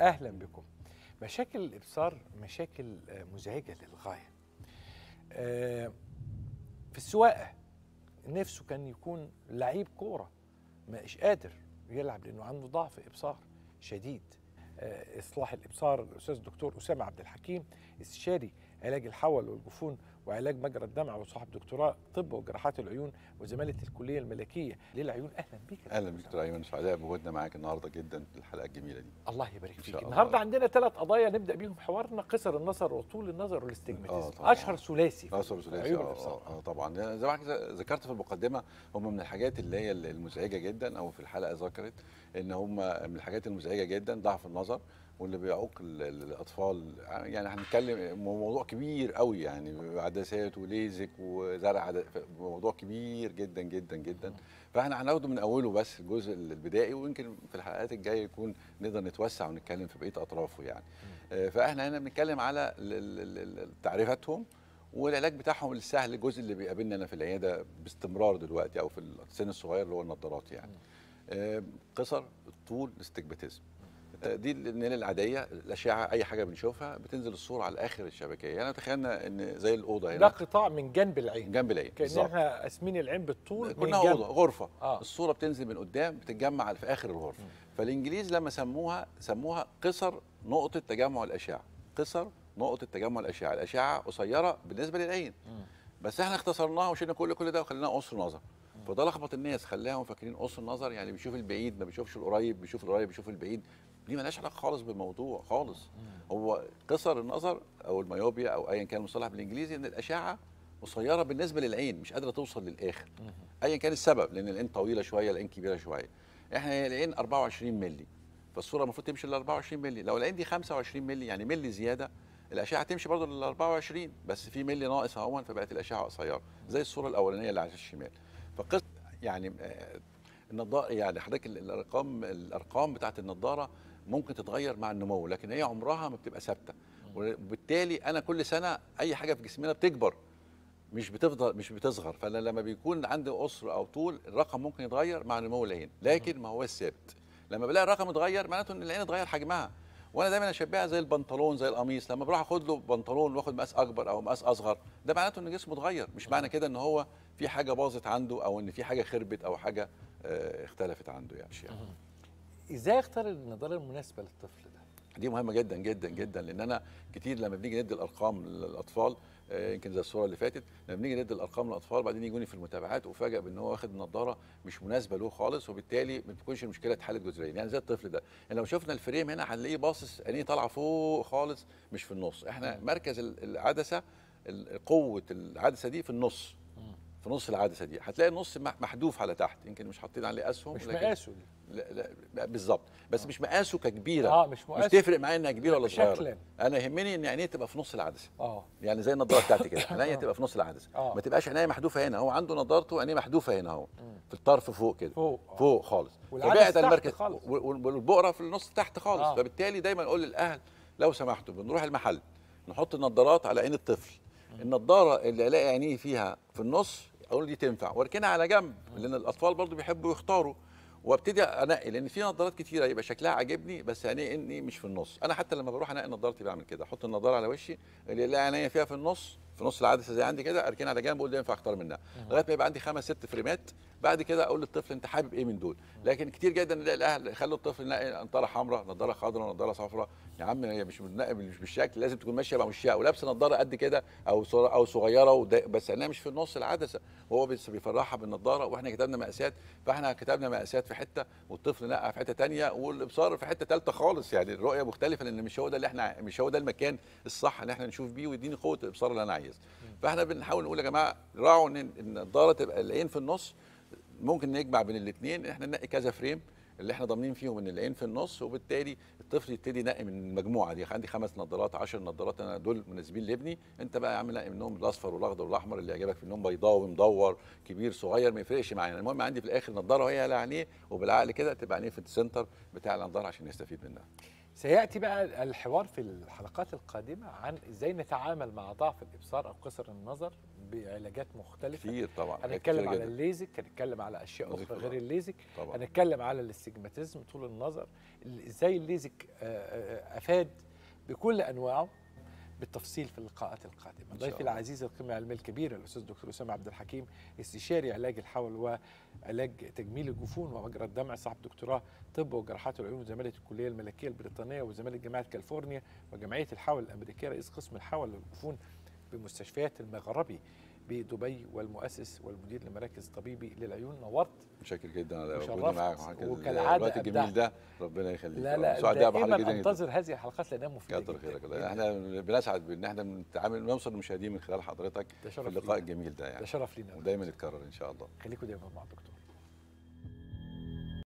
أهلا بكم. مشاكل الإبصار مشاكل آه، مزعجة للغاية. آه، في السواقة نفسه كان يكون لعيب كورة مش قادر يلعب لأنه عنده ضعف إبصار شديد. آه، إصلاح الإبصار الأستاذ الدكتور أسامة عبد الحكيم استشاري علاج الحول والجفون وعلاج مجرى الدمع وصاحب دكتوراه طب وجراحات العيون وزمالة الكلية الملكية. للعيون أهلا يا أهلا بك دكتور ايمن سعداء بوجودنا معاك النهارده جدا في الحلقة الجميلة دي. الله يبارك فيك. النهارده عندنا ثلاث قضايا نبدأ بيهم حوارنا قصر النظر وطول النظر آه والاستجماتيزم طبعاً. أشهر ثلاثي آه ثلاثي آه آه، آه، طبعا. زي ما ذكرت في المقدمة هم من الحاجات اللي هي المزعجة جدا أو في الحلقة ذكرت إن هم من الحاجات المزعجة جدا ضعف النظر. واللي بيعوق ال- ال- الأطفال يعني هنتكلم موضوع كبير قوي يعني عدسات وليزك وزرع عد- موضوع كبير جدا جدا جدا. فإحنا هناخده من أوله بس الجزء البدائي ويمكن في الحلقات الجاية يكون نقدر نتوسع ونتكلم في بقية أطرافه يعني. آه، فإحنا هنا بنتكلم على تعريفاتهم والعلاج بتاعهم السهل الجزء اللي بيقابلنا أنا في العيادة باستمرار دلوقتي أو في السن الصغير اللي هو النظارات يعني. آه، قصر الطول الاستجماتيزم. آه، دي النيله العادية الاشعه أي حاجة بنشوفها بتنزل الصورة على اخر الشبكية. يعني تخيلنا ان زي الأوضة ده هنا قطاع من جنب العين. جنب العين كأن بالظبط. إحنا قاسمين العين بالطول كنا جنب. أوضة غرفة. آه. الصورة بتنزل من قدام بتتجمع في آخر الغرفة. فالإنجليز لما سموها سموها قصر نقطة تجمع الأشعة. قصر نقطة تجمع الأشعة. الأشعة قصيرة بالنسبة للعين. بس إحنا اختصرناها وشلنا كل كل ده وخليناها قصر نظر. فده لخبط الناس خلاهم فاكرين قصر النظر يعني بيشوف البعيد ما بيشوفش القريب بيشوف القريب بيشوف البعيد. دي مالهاش علاقة خالص بالموضوع خالص. هو قصر النظر أو الميوبيا أو ايا كان المصطلح بالإنجليزي إن الأشعة قصيرة بالنسبة للعين مش قادرة توصل للآخر. ايا كان السبب لأن العين طويلة شوية العين كبيرة شوية. إحنا هي العين 24 مللي فالصورة المفروض تمشي ل 24 مللي. لو العين دي 25 مللي يعني مللي زيادة الأشعة تمشي برضه لل 24 بس في مللي ناقص اهون فبقت الأشعة قصيرة زي الصورة الأولانية اللي على الشمال. فقص يعني آه، النضارة يعني حضرتك ال- الأرقام الأرقام بتاعت النضارة ممكن تتغير مع النمو لكن هي عمرها ما بتبقى ثابتة. وبالتالي أنا كل سنة أي حاجة في جسمنا بتكبر مش بتفضل مش بتصغر. فأنا لما بيكون عندي قصر أو طول الرقم ممكن يتغير مع نمو العين لكن ما هو الثابت لما بلاقي الرقم اتغير معناته إن العين اتغير حجمها. وأنا دايما أشبهها زي البنطلون زي القميص. لما بروح آخد له بنطلون وآخد مقاس أكبر أو مقاس أصغر ده معناته إن جسمه اتغير. مش معنى كده إن هو في حاجة باظت عنده أو إن في حاجة خربت أو حاجة آه، اختلفت عنده يعني. إزاي اختار النظاره المناسبة للطفل ده؟ دي مهمة جدا جدا جدا لأن أنا كتير لما بنيجي ندي الأرقام للأطفال آه، يمكن زي الصورة اللي فاتت لما بنيجي ندي الأرقام للأطفال بعدين يجوني في المتابعات وفاجئ بأن هو واخد نظاره مش مناسبة له خالص وبالتالي ما بتكونش المشكلة اتحلت جذريا يعني زي الطفل ده. يعني لو شفنا الفريم هنا هنلاقيه باصص عينيه طالعة فوق خالص مش في النص. إحنا مركز ال- العدسة ال- قوة العدسة دي في النص. في نص العدسه دي هتلاقي النص مح- محذوف على تحت. يمكن مش حاطين عليه أسهم مش مقاسه لا لا بالظبط. بس مش مقاسه ككبيرة. آه مش مش مقاسه تفرق معايا إنها كبيرة ولا صغيرة. شكلاً. أنا يهمني إن عينيه تبقى في نص العدسه آه. يعني زي النضارة بتاعتي كده. عينيا تبقى في نص العدسه آه. ما تبقاش عينيا محذوفة هنا. هو عنده نضارته عينيه محذوفة هنا أهو. في الطرف فوق كده. فوق، آه. فوق خالص. تحت المركز والبقره في النص تحت خالص. آه. آه. فبالتالي دايما أقول للأهل لو سمحتوا بنروح المحل نحط النضارات على عين الطفل. النضارة اللي ألاقي عينيه فيها في النص أقول دي تنفع. واركنها على جنب لأن الأطفال برضو بيحبوا يختاروا. وأبتدي أنقي لأن في نظارات كتيرة يبقى شكلها عاجبني بس عينيه إني مش في النص. أنا حتى لما بروح أنقي نظارتي بعمل كده. أحط النظارة على وشي اللي الاقي عينيا فيها في النص في نص العدسه زي عندي كده اركنها على جنب واقول ده ينفع اختار منها. لغاية ما يبقى عندي خمس ست فريمات بعد كده أقول للطفل انت حابب إيه من دول. لكن كتير جدا نلاقي الأهل يخلوا الطفل ينقي نظاره حمراء نظاره خضراء نظاره صفراء. يا عم هي مش مش بالشكل لازم تكون ماشية مع وشها ولابسة نظاره قد كده أو أو صغيرة بس عينيها مش في النص العدسه وهو بس بيفرحها بالنضارة وإحنا كتبنا مقاسات فاحنا كتبنا مقاسات في حتة والطفل نقى في حتة تانية والإبصار في حتة ثالثه خالص. يعني الرؤية مختلفة لأن مش هو ده اللي إحنا مش هو ده المكان الصح اللي إحنا نشوف بيه ويديني قوة الإبصار اللي أنا عايزها فاحنا بنحاول نقول يا جماعة راعوا إن النضاره تبقى العين في النص. ممكن نجمع بين الاثنين إحنا ننقي كذا فريم اللي إحنا ضامنين فيهم إن العين في النص وبالتالي الطفل يبتدي ينقي من المجموعة دي. عندي خمس نظارات 10 نظارات أنا دول مناسبين لابني. أنت بقى يا عم نقي منهم الأصفر والأخضر والأحمر اللي يعجبك منهم بيضاوي مدور كبير صغير ما يفرقش معايا المهم عندي في الآخر نظارة وهي على عينيه وبالعقل كده تبقى عينيه في السنتر بتاع النظارة عشان يستفيد منها. سيأتي بقى الحوار في الحلقات القادمة عن إزاي نتعامل مع ضعف الإبصار أو قصر النظر بعلاجات مختلفة كتير طبعا هنتكلم على. الليزك هنتكلم على أشياء أخرى غير. الليزك هنتكلم على الاستجماتيزم طول النظر ال- إزاي الليزك آه، آه، أفاد بكل أنواعه بالتفصيل في اللقاءات القادمة ضيفي. العزيز القيمة العلمية الكبيره الأستاذ دكتور أسامة عبد الحكيم استشاري علاج الحول وعلاج تجميل الجفون ومجرى الدمع صاحب دكتوراه طب وجراحات العيون وزمالة الكلية الملكية البريطانية وزمالة جامعة كاليفورنيا وجمعية الحول الأمريكية رئيس قسم الحول للجفون بمستشفيات المغربي بدبي والمؤسس والمدير لمراكز طبيبي للعيون نورت. متشكر جدا على وجودي معاك وحكي وكالعادة الوقت الجميل. ده. ربنا يخليك لا لا سعداء بحضرتك أنتظر هذه الحلقات لأنها مفيدة كتر خيرك. إحنا بنسعد بإن إحنا بنتعامل نوصل للمشاهدين من خلال حضرتك ده في اللقاء لينا. الجميل ده ده يعني شرف لينا ودايما يتكرر إن شاء الله. خليكم دايما مع الدكتور.